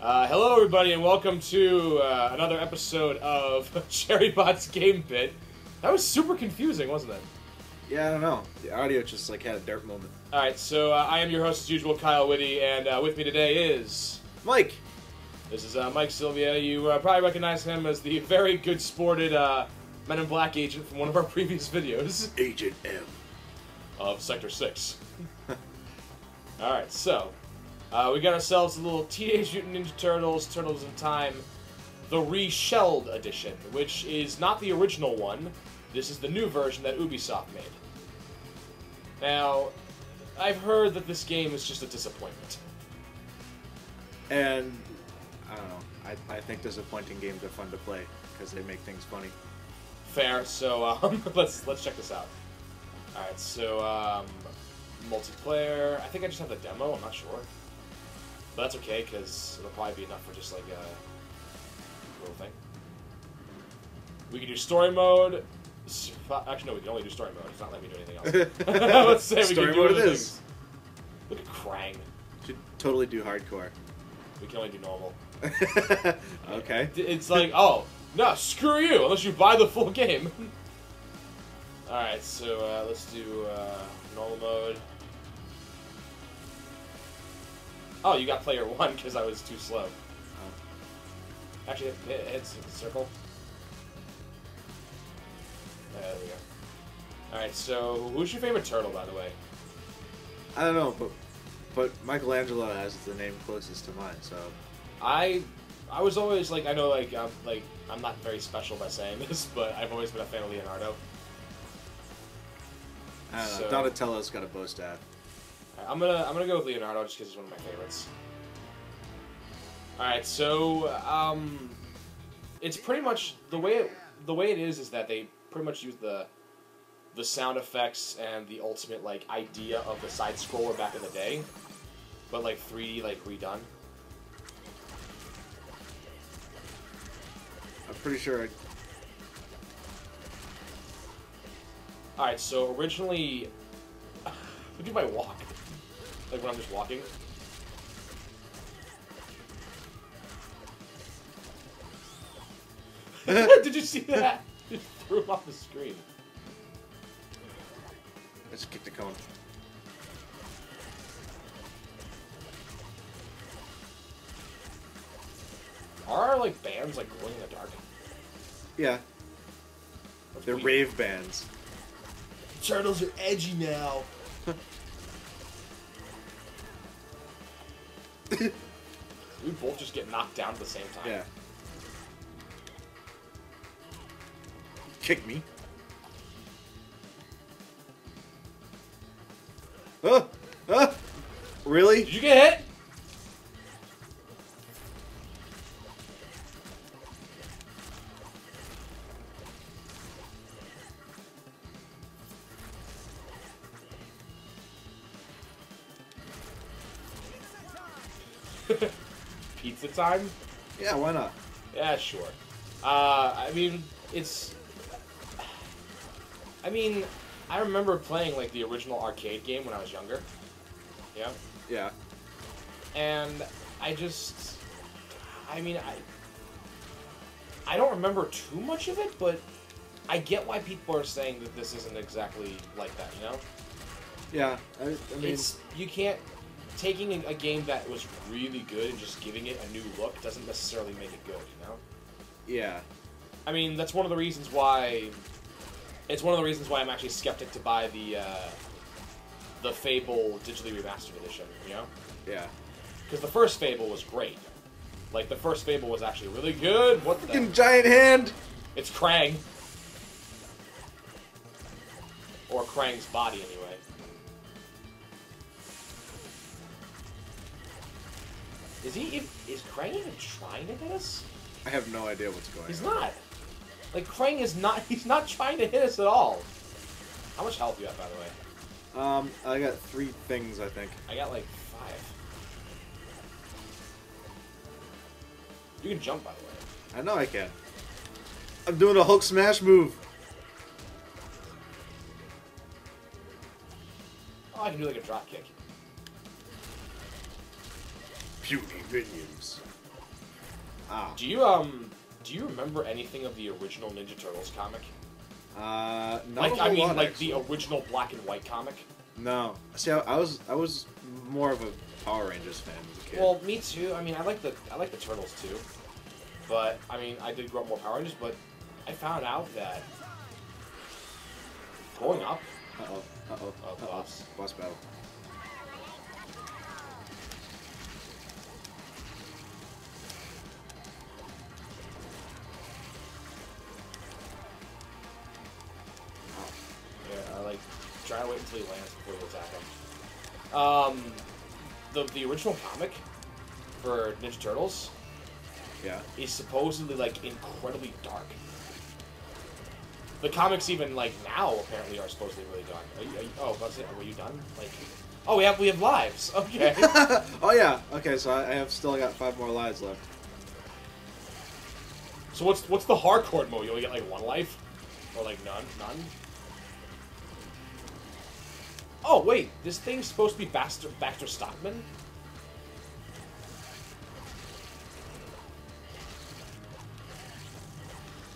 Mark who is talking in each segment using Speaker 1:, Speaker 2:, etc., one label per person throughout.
Speaker 1: Uh, hello, everybody, and welcome to uh, another episode of CherryBot's Game Pit. That was super confusing, wasn't it?
Speaker 2: Yeah, I don't know. The audio just like had a dark moment.
Speaker 1: All right, so uh, I am your host as usual, Kyle Whitty, and uh, with me today is
Speaker 2: Mike.
Speaker 1: this is uh, Mike Sylvia. You uh, probably recognize him as the very good sported uh, Men in Black agent from one of our previous videos
Speaker 2: Agent M.
Speaker 1: of Sector Six. All right, so uh, we got ourselves a little Teenage Mutant Ninja Turtles: Turtles in Time, the reshelled edition, which is not the original one. This is the new version that Ubisoft made. Now, I've heard that this game is just a disappointment.
Speaker 2: And I don't know. I, I think disappointing games are fun to play because they make things funny.
Speaker 1: Fair. So um, let's let's check this out. All right. So um, multiplayer. I think I just have the demo. I'm not sure, but that's okay because it'll probably be enough for just like a little thing. We can do story mode. Actually, no. We can only do story mode. It's not letting me do anything else. let's say we
Speaker 2: Story
Speaker 1: can do
Speaker 2: mode it is.
Speaker 1: Look at Krang.
Speaker 2: Should totally do hardcore.
Speaker 1: We can only do normal.
Speaker 2: okay.
Speaker 1: It's like, oh, no, screw you, unless you buy the full game. Alright, so uh, let's do uh, normal mode. Oh, you got player one because I was too slow. Oh. Actually, hit, hit, hit circle. There we go. Alright, so who's your favorite turtle, by the way?
Speaker 2: I don't know, but but Michelangelo has the name closest to mine, so
Speaker 1: I I was always like I know like I'm like I'm not very special by saying this, but I've always been a fan of Leonardo.
Speaker 2: I don't know. Donatello's got a bow staff.
Speaker 1: I'm gonna I'm gonna go with Leonardo just because he's one of my favorites. All right, so um, it's pretty much the way it, the way it is is that they pretty much use the the sound effects and the ultimate like idea of the side scroller back in the day, but like 3D like redone.
Speaker 2: I'm pretty sure. I,
Speaker 1: All right, so originally, look at my walk, like when I'm just walking. Did you see that? Just threw him off the screen.
Speaker 2: Let's kicked the cone.
Speaker 1: Are like bands like glowing in the dark?
Speaker 2: Yeah,
Speaker 1: That's
Speaker 2: they're
Speaker 1: weird.
Speaker 2: rave bands.
Speaker 1: Turtles are edgy now. Just get knocked down at the same time.
Speaker 2: Yeah. Kick me. Oh! Oh! Really?
Speaker 1: Did you get hit? Pizza time?
Speaker 2: Yeah, why not?
Speaker 1: Yeah, sure. Uh, I mean, it's. I mean, I remember playing like the original arcade game when I was younger. Yeah.
Speaker 2: Yeah.
Speaker 1: and I just, I mean, I, I don't remember too much of it, but I get why people are saying that this isn't exactly like that. You know,
Speaker 2: Yeah. I, I mean,
Speaker 1: it's you can't taking a, game that was really good and just giving it a new look doesn't necessarily make it good. You know,
Speaker 2: yeah.
Speaker 1: I mean that's one of the reasons why. It's one of the reasons why I'm actually skeptic to buy the uh, the Fable digitally remastered edition. You know.
Speaker 2: Yeah.
Speaker 1: Because the first Fable was great. Like, the first Fable was actually really good. What the?
Speaker 2: Fucking giant hand!
Speaker 1: It's Krang. Or Krang's body, anyway. Is he? Is Krang even trying to hit us?
Speaker 2: I have no idea what's going
Speaker 1: He's
Speaker 2: on.
Speaker 1: He's not. Like, Krang is not. He's not trying to hit us at all. How much health do you have, by the way?
Speaker 2: Um, I got three things, I think.
Speaker 1: I got like five. You can jump, by the way.
Speaker 2: I know I can. I'm doing a Hulk smash move.
Speaker 1: Oh, I can do like a drop kick.
Speaker 2: Puny minions. Ah.
Speaker 1: Do you um do you remember anything of the original Ninja Turtles comic?
Speaker 2: Uh, not a
Speaker 1: like I mean,
Speaker 2: lot,
Speaker 1: like
Speaker 2: actually.
Speaker 1: the original black and white comic.
Speaker 2: No. See, I, I was I was more of a Power Rangers fan as a kid.
Speaker 1: Well, me too. I mean, I like the I like the turtles too, but I mean, I did grow up more Power Rangers. But I found out that growing up,
Speaker 2: Uh oh. Uh oh.
Speaker 1: Oh,
Speaker 2: Uh-oh.
Speaker 1: boss.
Speaker 2: Boss battle.
Speaker 1: Try to wait until he lands before you attack him. Um, the the original comic for Ninja Turtles
Speaker 2: Yeah.
Speaker 1: is supposedly like incredibly dark. The comics even like now apparently are supposedly really dark. Are you, are you, oh, was it. Were you done? Like, oh, we have we have lives. Okay.
Speaker 2: oh yeah. Okay, so I, I have still got five more lives left.
Speaker 1: so what's what's the hardcore mode? You only get like one life, or like none, none. Oh wait, this thing's supposed to be Baxter Baxter Stockman.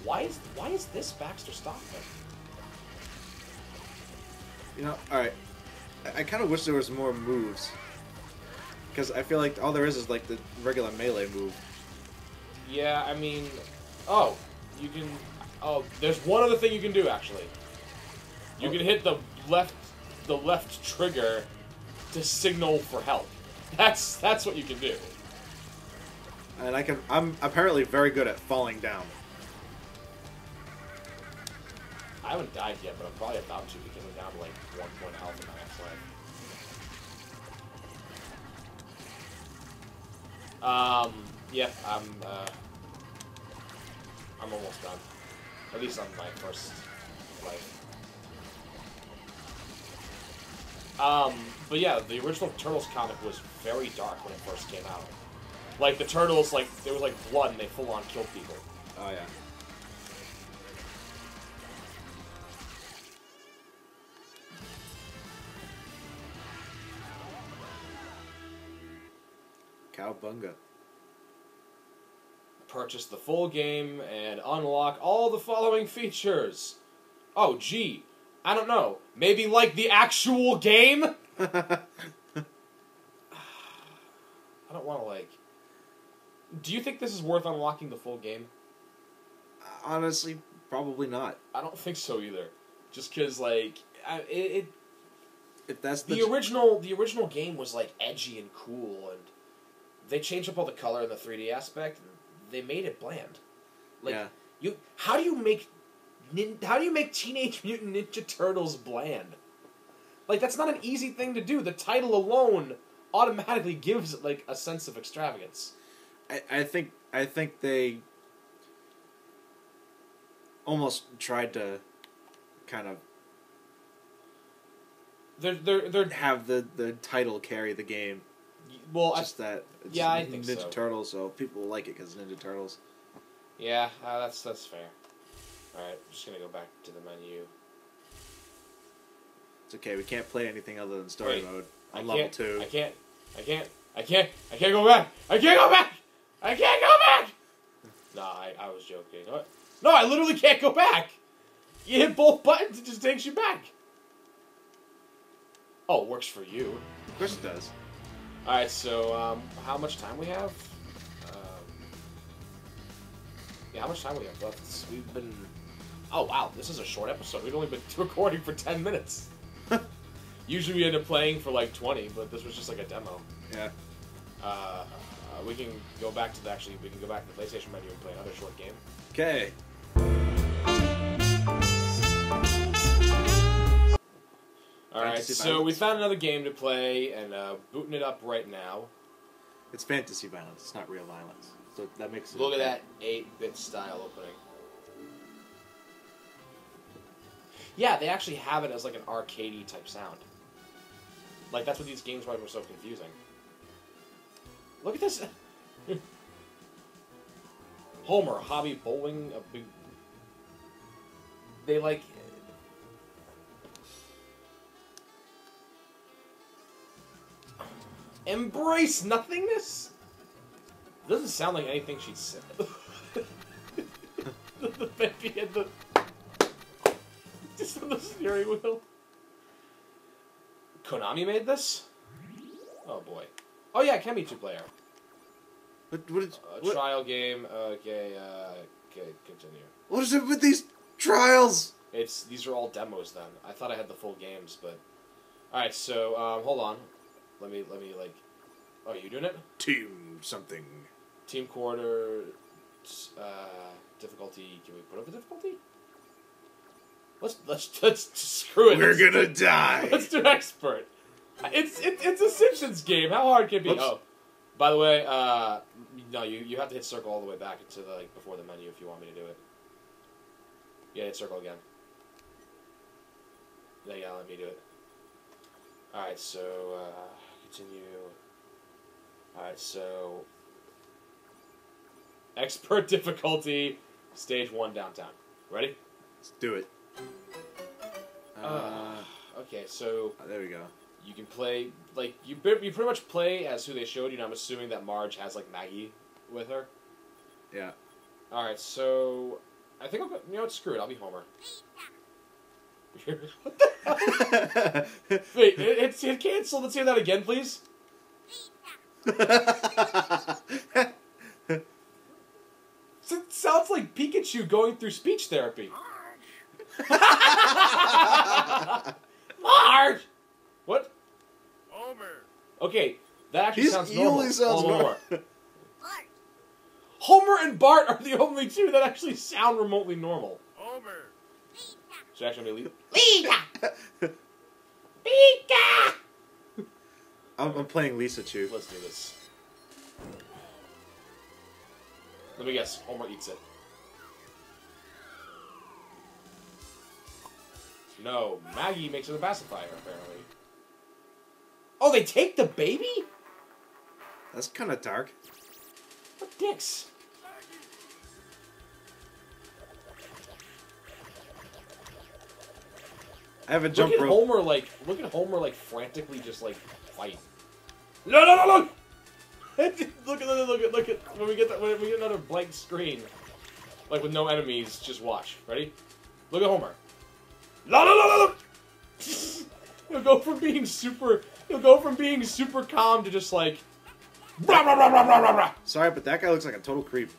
Speaker 1: Why is why is this Baxter Stockman?
Speaker 2: You know. All right. I, I kind of wish there was more moves. Because I feel like all there is is like the regular melee move.
Speaker 1: Yeah, I mean, oh, you can. Oh, there's one other thing you can do actually. You
Speaker 2: Oh.
Speaker 1: can hit the left, the left trigger, to signal for help. That's that's what you can do.
Speaker 2: And I can. I'm apparently very good at falling down.
Speaker 1: I haven't died yet, but I'm probably about to because I'm down to like one point health in my next life. Um, yeah, I'm. Uh, I'm almost done. At least on my first life. Um, but yeah, the original Turtles comic was very dark when it first came out. Like the Turtles, like there was like blood and they full on killed people.
Speaker 2: Oh yeah. Cowabunga.
Speaker 1: Purchase the full game and unlock all the following features. Oh, gee, I don't know. Maybe like the actual game? I don't want to like. Do you think this is worth unlocking the full game?
Speaker 2: Honestly, probably not.
Speaker 1: I don't think so either. Just because like I, it, it
Speaker 2: If that's the,
Speaker 1: the original the original game was like edgy and cool and they changed up all the color and the 3D aspect and they made it bland. Like
Speaker 2: yeah,
Speaker 1: you how do you make nin, how do you make Teenage Mutant Ninja Turtles bland? Like that's not an easy thing to do. The title alone automatically gives it like a sense of extravagance.
Speaker 2: I, I think I think they almost tried to kind of
Speaker 1: They're they're they're
Speaker 2: have the the title carry the game.
Speaker 1: well I,
Speaker 2: Just that. It's
Speaker 1: yeah, I think
Speaker 2: Ninja
Speaker 1: so.
Speaker 2: Turtles, so people will like it because Ninja Turtles.
Speaker 1: yeah uh, that's that's fair. All right, I'm just gonna go back to the menu.
Speaker 2: It's okay. We can't play anything other than story
Speaker 1: Wait,
Speaker 2: mode
Speaker 1: I
Speaker 2: on level two.
Speaker 1: I can't. I can't. I can't. I can't go back. I can't go back. I can't go back. Nah, I, I was joking. What? No, I literally can't go back. You hit both buttons, it just takes you back. Oh, it works for you.
Speaker 2: Of course it does.
Speaker 1: All right, so um, how much time we have? Um, yeah, how much time we have left? We've been. Oh wow, this is a short episode. We've only been recording for ten minutes. Usually we end up playing for like twenty, but this was just like a demo.
Speaker 2: Yeah.
Speaker 1: Uh, uh, we can go back to the actually. We can go back to the PlayStation menu and play another short game.
Speaker 2: Okay.
Speaker 1: All right,
Speaker 2: Fantasy
Speaker 1: so we found another game to play and uh, booting it up right now.
Speaker 2: It's fantasy violence. It's not real violence. So that makes.
Speaker 1: Look at that eight-bit style opening. Yeah, they actually have it as like an arcadey type sound. Like that's what these games were so confusing. Look at this. Homer, hobby bowling, a big. They like. Embrace nothingness. Doesn't sound like anything she said. the, the baby and the just on the steering wheel. Konami made this. Oh boy. Oh yeah, it can be two player.
Speaker 2: What, what, is,
Speaker 1: Uh,
Speaker 2: what,
Speaker 1: trial game. Okay. Uh, okay. Continue.
Speaker 2: what is it with these trials?
Speaker 1: It's these are all demos. Then I thought I had the full games, but all right. So um, hold on. Let me let me like. Oh, you doing it?
Speaker 2: Team something.
Speaker 1: Team quarter. Uh, difficulty. Can we put up a difficulty? Let's let's let's screw it.
Speaker 2: We're
Speaker 1: Let's-
Speaker 2: gonna die.
Speaker 1: Let's do expert. It's it, it's a Simpsons game. How hard can it be?
Speaker 2: Oops.
Speaker 1: Oh, by the way, uh, no, you you have to hit circle all the way back into the like before the menu if you want me to do it. Yeah, hit circle again. Yeah, yeah, let me do it. All right, so uh, continue. All right, so expert difficulty, stage one downtown. Ready?
Speaker 2: Let's do it. Uh,
Speaker 1: Uh, okay, so
Speaker 2: there we go.
Speaker 1: you can play like you pre- you pretty much play as who they showed you. And I'm assuming that Marge has like Maggie with her.
Speaker 2: Yeah.
Speaker 1: All right, so I think I'll go. You know what? Screw it. I'll be Homer. what the hell? Wait, it, it's it canceled. Let's hear that again, please. It sounds like Pikachu going through speech therapy. Marge. What?
Speaker 3: Homer.
Speaker 1: Okay, that actually
Speaker 2: He's,
Speaker 1: sounds
Speaker 2: he
Speaker 1: normal.
Speaker 2: only sounds
Speaker 1: Hold on,
Speaker 2: normal.
Speaker 1: more. Homer and Bart are the only two that actually sound remotely normal.
Speaker 3: Homer.
Speaker 1: Should I actually leave? Pika! Pika!
Speaker 2: I'm, I'm playing Lisa too.
Speaker 1: Let's do this. Let me guess. Homer eats it. No, Maggie makes it a pacifier, apparently. Oh, they take the baby?
Speaker 2: That's kind of dark.
Speaker 1: What dicks?
Speaker 2: I have a jump Look
Speaker 1: at
Speaker 2: rope.
Speaker 1: Homer like look at Homer like frantically just like fight. No no no no! look at look at look at look at when we get that when we get another blank screen, like with no enemies. Just watch. Ready? Look at Homer. La la la la. la. He'll go from being super. He'll go from being super calm to just like. Rah, rah, rah, rah, rah, rah, rah.
Speaker 2: Sorry, but that guy looks like a total creep.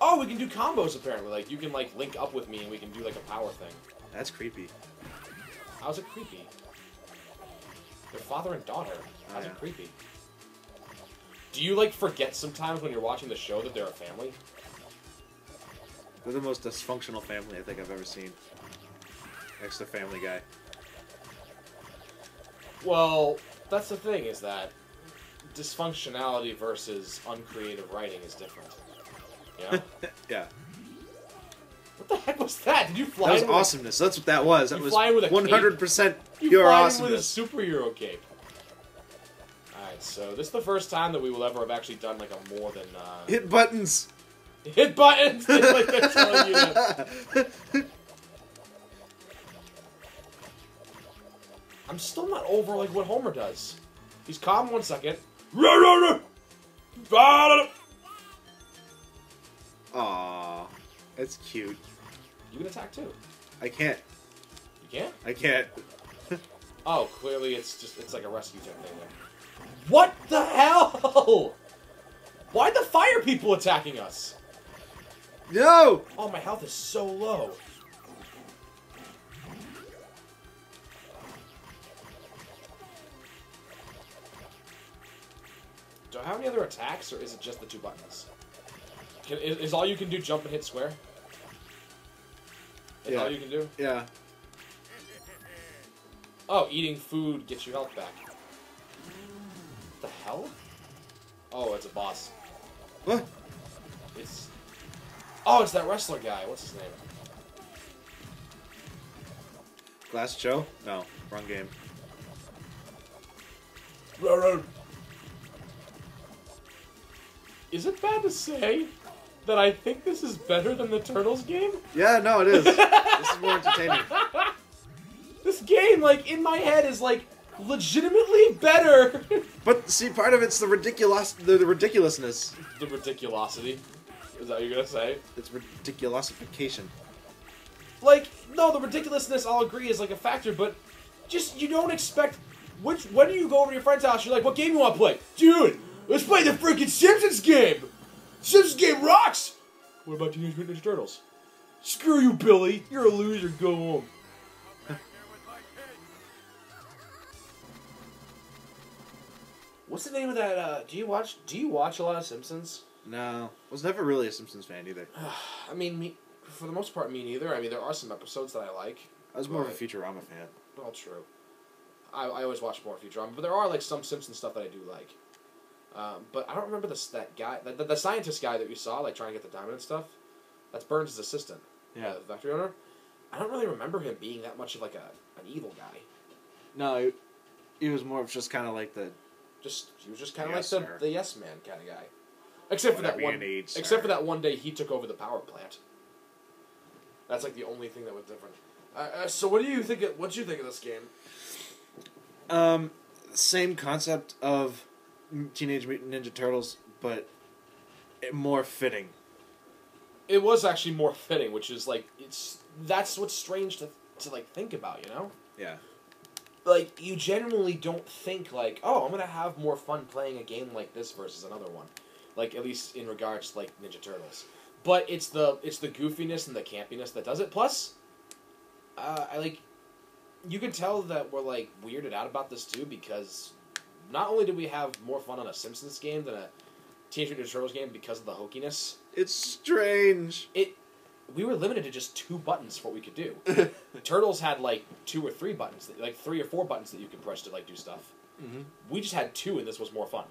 Speaker 1: Oh, we can do combos apparently. Like you can like link up with me and we can do like a power thing.
Speaker 2: That's creepy.
Speaker 1: How's it creepy? They're father and daughter. How's
Speaker 2: Oh, yeah.
Speaker 1: it creepy? Do you like forget sometimes when you're watching the show that they're a family?
Speaker 2: They're the most dysfunctional family I think I've ever seen. Next to Family Guy.
Speaker 1: Well, that's the thing is that dysfunctionality versus uncreative writing is different. Yeah.
Speaker 2: yeah.
Speaker 1: what the heck was that? Did you fly?
Speaker 2: That was
Speaker 1: with a-
Speaker 2: awesomeness. That's what that was. That
Speaker 1: You
Speaker 2: was
Speaker 1: fly with a
Speaker 2: 100%
Speaker 1: You
Speaker 2: pure awesomeness.
Speaker 1: with a superhero cape. All right, so this is the first time that we will ever have actually done like a more than uh,
Speaker 2: Hit buttons!
Speaker 1: hit buttons. like they're telling you that. I'm still not over like what Homer does. He's calm one second.
Speaker 2: Aw. It's cute.
Speaker 1: You can attack too.
Speaker 2: I can't.
Speaker 1: You can't?
Speaker 2: I can't.
Speaker 1: Oh, clearly it's just it's like a rescue type thing. There. What the hell? Why the fire people attacking us?
Speaker 2: No!
Speaker 1: Oh, my health is so low. Do I have any other attacks, or is it just the two buttons? Can, is, is all you can do jump and hit square? Is
Speaker 2: Yeah.
Speaker 1: all you can do?
Speaker 2: Yeah.
Speaker 1: Oh, eating food gets you health back. What the hell? Oh, it's a boss.
Speaker 2: What?
Speaker 1: It's. Oh, it's that wrestler guy. What's his name?
Speaker 2: Glass Joe? No. Wrong game.
Speaker 1: Is it bad to say that I think this is better than the Turtles game?
Speaker 2: Yeah, no, it is. this is more entertaining.
Speaker 1: This game, like, in my head is like legitimately better.
Speaker 2: But see, part of it's the ridiculous, the, the ridiculousness.
Speaker 1: the ridiculosity. Is that what you're gonna say?
Speaker 2: It's ridiculosification.
Speaker 1: Like, no, the ridiculousness. I'll agree is like a factor, but just you don't expect. Which when you go over to your friend's house, you're like, "What game you want to play, dude? Let's play the freaking Simpsons game. Simpsons game rocks." What about Teenage Mutant Ninja Turtles? Screw you, Billy. You're a loser. Go home. What's the name of that? Uh, do you watch? Do you watch a lot of Simpsons?
Speaker 2: No, I was never really a Simpsons fan either.
Speaker 1: I mean, me, for the most part, me neither. I mean, there are some episodes that I like.
Speaker 2: I was more of a
Speaker 1: Right.
Speaker 2: Futurama fan.
Speaker 1: Well, true. I, I always watch more Futurama, but there are like some Simpsons stuff that I do like. Um, but I don't remember this that guy, the, the, the scientist guy that you saw, like trying to get the diamond and stuff. That's Burns' assistant,
Speaker 2: Yeah.
Speaker 1: uh, the factory owner. I don't really remember him being that much of like a an evil guy.
Speaker 2: No, he, he was more of just kind of like the.
Speaker 1: Just he was just kind of
Speaker 2: Yes,
Speaker 1: like the, the yes man kind of guy, except for that one.
Speaker 2: need,
Speaker 1: except
Speaker 2: sir.
Speaker 1: for that one day he took over the power plant. That's like the only thing that was different. Uh, uh, so what do you think? Of, what do you think of this game?
Speaker 2: Um, same concept of Teenage Mutant Ninja Turtles, but more fitting.
Speaker 1: It was actually more fitting, which is like it's that's what's strange to to like think about, you know?
Speaker 2: Yeah.
Speaker 1: Like you generally don't think like, oh, I'm gonna have more fun playing a game like this versus another one, like at least in regards to like Ninja Turtles. But it's the it's the goofiness and the campiness that does it. Plus, uh, I like you can tell that we're like weirded out about this too because not only did we have more fun on a Simpsons game than a Teenage Mutant Ninja Turtles game because of the hokiness,
Speaker 2: It's strange.
Speaker 1: it we were limited to just two buttons for what we could do. the turtles had like two or three buttons, that, like three or four buttons that you could press to like do stuff.
Speaker 2: Mhm.
Speaker 1: We just had two, and this was more fun.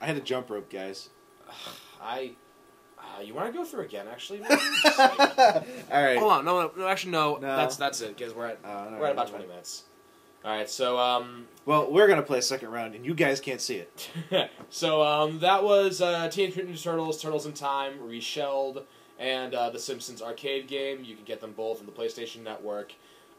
Speaker 2: I had a jump rope, guys.
Speaker 1: I, uh, you want to go through again? Actually, maybe? Just like-
Speaker 2: All right.
Speaker 1: hold on, no, no, no, actually, no,
Speaker 2: No.
Speaker 1: That's that's it because we're at
Speaker 2: Uh, all
Speaker 1: we're
Speaker 2: right,
Speaker 1: at about
Speaker 2: never
Speaker 1: twenty
Speaker 2: mind.
Speaker 1: minutes. All right, so um,
Speaker 2: Well, we're gonna play a second round, and you guys can't see it.
Speaker 1: so um, that was uh, Teenage Mutant Ninja Turtles, Turtles in Time, Reshelled, and uh, the Simpsons arcade game. You can get them both on the PlayStation Network.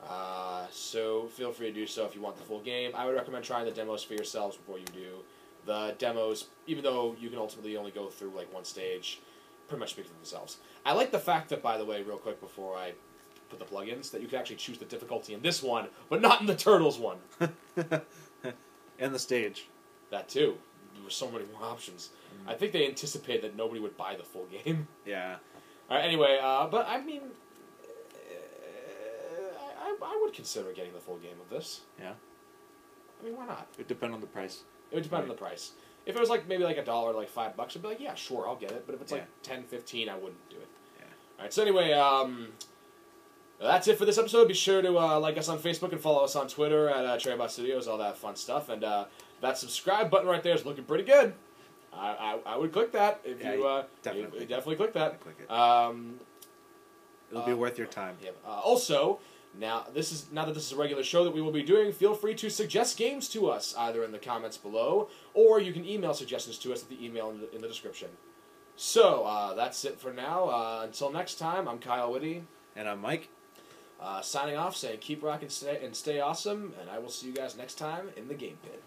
Speaker 1: Uh, so feel free to do so if you want the full game. I would recommend trying the demos for yourselves before you do. The demos, even though you can ultimately only go through like one stage, pretty much speak for themselves. I like the fact that, by the way, real quick before I put the plugins, that you can actually choose the difficulty in this one, but not in the Turtles one.
Speaker 2: and the stage.
Speaker 1: That too. There were so many more options. I think they anticipated that nobody would buy the full game.
Speaker 2: Yeah.
Speaker 1: All right. Anyway, uh, but I mean, uh, I, I would consider getting the full game of this.
Speaker 2: Yeah.
Speaker 1: I mean, why not?
Speaker 2: It depend on the price.
Speaker 1: It would depend on the price. If it was like maybe like a dollar, like five bucks, I'd be like, yeah, sure, I'll get it. But if it's like 10, 15, I wouldn't do it.
Speaker 2: Yeah.
Speaker 1: All right. So anyway, um, that's it for this episode. Be sure to uh, like us on Facebook and follow us on Twitter at uh, CherryBot Studios, all that fun stuff. And uh, that subscribe button right there is looking pretty good. I, I, I would click that if
Speaker 2: Yeah,
Speaker 1: you uh,
Speaker 2: definitely.
Speaker 1: you definitely click that.
Speaker 2: Click it.
Speaker 1: Um,
Speaker 2: It'll be
Speaker 1: uh,
Speaker 2: worth your time.
Speaker 1: yeah. Uh, also, now this is now that this is a regular show that we will be doing. Feel free to suggest games to us either in the comments below, or you can email suggestions to us at the email in the, in the description. So uh, that's it for now. Uh, until next time, I'm Kyle Whitty,
Speaker 2: And I'm Mike.
Speaker 1: Uh, signing off, saying keep rocking stay, and stay awesome, and I will see you guys next time in the game pit.